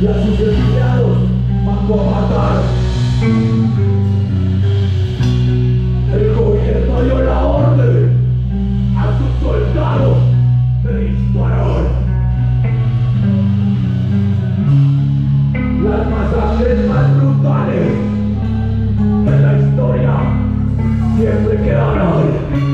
y a sus empleados mandó a matar. El gobierno dio la orden a sus soldados de disparar. Las masacres más brutales de la historia siempre quedarán.